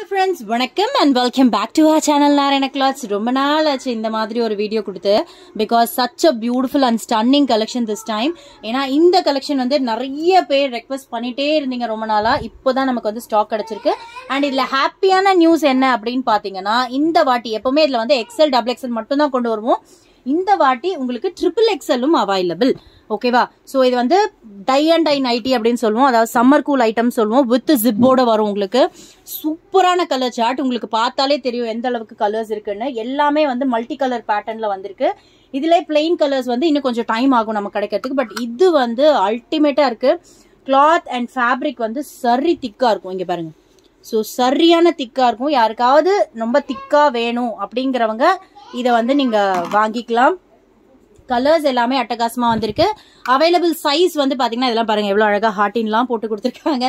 Hello friends வணக்கம் and welcome back to our channel Narayana clothes ரொம்ப நாள் ஆச்சு இந்த மாதிரி ஒரு வீடியோ கொடுத்து because such a beautiful and stunning collection this time ஏன்னா இந்த கலெக்ஷன் வந்து நிறைய பேர் ரெக்வஸ்ட் பண்ணிட்டே இருந்தீங்க ரொம்ப நாளா. இப்போதான் நமக்கு வந்து ஸ்டாக் கிடச்சிருக்கு. அண்ட் இதில் ஹாப்பியான நியூஸ் என்ன அப்படின்னு பார்த்தீங்கன்னா இந்த வாட்டி எப்பவுமே இதில் வந்து எக்ஸல் டபுள் எக்ஸல் மட்டும் தான் கொண்டு வருவோம். இந்த வாட்டி உங்களுக்கு ட்ரிபிள் எக்ஸலும் அவைலபிள் ஓகேவா சோ இது வந்து டை அண்ட் டை நைட்டி அப்படின்னு சொல்லுவோம். அதாவது சம்மர் கூல் ஐட்டம் சொல்லுவோம். வித் ஜிப்போட வரும் உங்களுக்கு. சூப்பரான கலர் சார்ட் உங்களுக்கு பார்த்தாலே தெரியும் எந்த அளவுக்கு கலர்ஸ் இருக்குன்னு. எல்லாமே வந்து மல்டி கலர் பேட்டர்ன்ல வந்திருக்கு. இதுல பிளெயின் கலர்ஸ் வந்து இன்னும் கொஞ்சம் டைம் ஆகும் நமக்கு கிடைக்கிறதுக்கு. பட் இது வந்து அல்டிமேட்டா இருக்கு. கிளாத் அண்ட் ஃபேப்ரிக் வந்து சரி திக்கா இருக்கும். இங்க பாருங்க. ஸோ சரியான திக்கா இருக்கும். யாருக்காவது ரொம்ப திக்கா வேணும் அப்படிங்கிறவங்க இதை வந்து நீங்க வாங்கிக்கலாம். கலர்ஸ் எல்லாமே அட்டகாசமா வந்திருக்கு. அவைலபிள் சைஸ் வந்து பாத்தீங்கன்னா இதெல்லாம் பாருங்க எவ்வளவு அழகா ஹார்டின்லாம் போட்டு கொடுத்துருக்காங்க.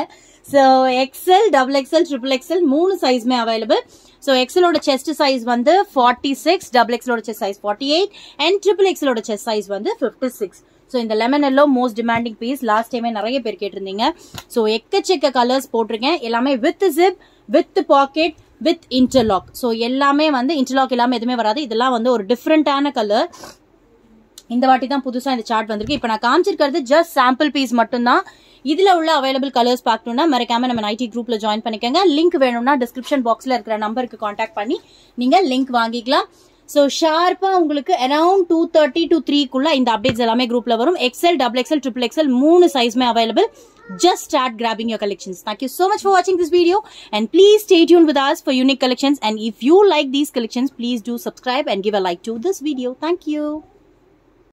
So XL double XL triple XL மூணு சைஸ்மே அவைலபிள் ஸோ எக்ஸலோட செஸ்ட் சைஸ் வந்து forty six double எக்ஸலோட chest size forty eight and triple எக்ஸலோட chest size வந்து ஃபிஃப்டி சிக்ஸ் ஸோ இந்த lemon yellow most demanding piece last டைமே நிறைய பேர் கேட்டிருந்தீங்க. ஸோ எக்கச்சக்க கலர்ஸ் போட்டிருக்கேன். எல்லாமே with zip with pocket with interlock so எல்லாமே வந்து இன்டர்லாக் இல்லாமல் எதுவுமே வராது. இதெல்லாம் வந்து ஒரு டிஃப்ரெண்டான கலர் இந்த வாட்டி தான் புதுசாக இந்த சார்ட் வந்திருக்கு. இப்போ நான் காமிச்சிருக்கிறது ஜஸ்ட் சாம்பிள் பீஸ் மட்டும்தான். இதில் உள்ள அவைலபிள் கலர்ஸ் பார்க்கணும்னா மறக்காம நம்ம ஐடி குரூப்பில் ஜாயின் பண்ணிக்கோங்க. லிங்க் வேணும்னா டிஸ்கிரிப்ஷன் பாக்ஸில் இருக்கிற நம்பருக்கு காண்டாக்ட் பண்ணி நீங்கள் லிங்க் வாங்கிக்கலாம். ஸோ ஷார்ப்பாக உங்களுக்கு அரௌண்ட் டூ தேர்ட்டி டு த்ரீக்குள்ளே இந்த அப்டேட்ஸ் எல்லாமே குரூப்பில் வரும். XL double XL triple XL மூணு சைஸ்மே available just start grabbing your collections. Thank you so much for watching this video and please stay tuned with us for unique collections and if you like these collections please do subscribe and give a like to this video. Thank you.